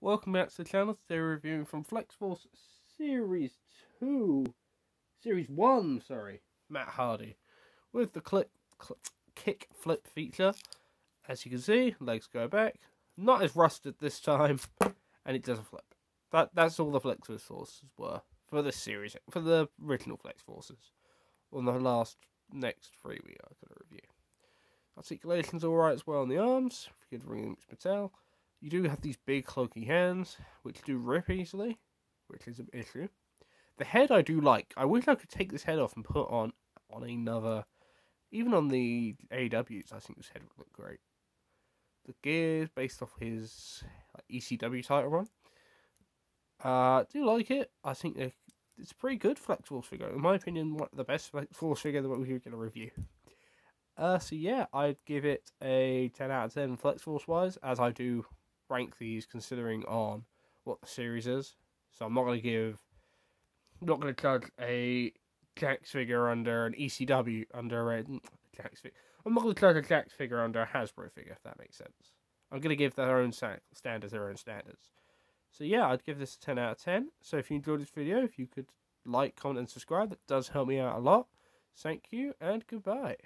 Welcome back to the channel. Today we're reviewing from Flex Force Series 2. Series 1, sorry. Matt Hardy. With the click, kick flip feature. As you can see, legs go back. Not as rusted this time. And it doesn't flip. That That's all the Flex Forces were for this series. For the original Flex Forces. On the last, next three we are going to review. Articulation's alright as well on the arms. If you ring Mattel. You do have these big clunky hands, which do rip easily, which is an issue. The head I do like. I wish I could take this head off and put on on another. Even on the AWs, I think this head would look great. The gears based off his like, ECW title run. Uh, do like it. I think it's a pretty good Flex Force figure. In my opinion, one of the best Flex Force figure that we're going to review. Uh, so yeah, I'd give it a 10 out of 10 Flex Force wise, as I do rank these considering on what the series is. So I'm not going to give, I'm not going to judge a Jakks figure under an ECW under a Jakks figure. I'm not going to judge a Jakks figure under a Hasbro figure, if that makes sense. I'm going to give their own standards their own standards. So yeah, I'd give this a 10 out of 10. So if you enjoyed this video, if you could like, comment, and subscribe, that does help me out a lot. Thank you, and goodbye.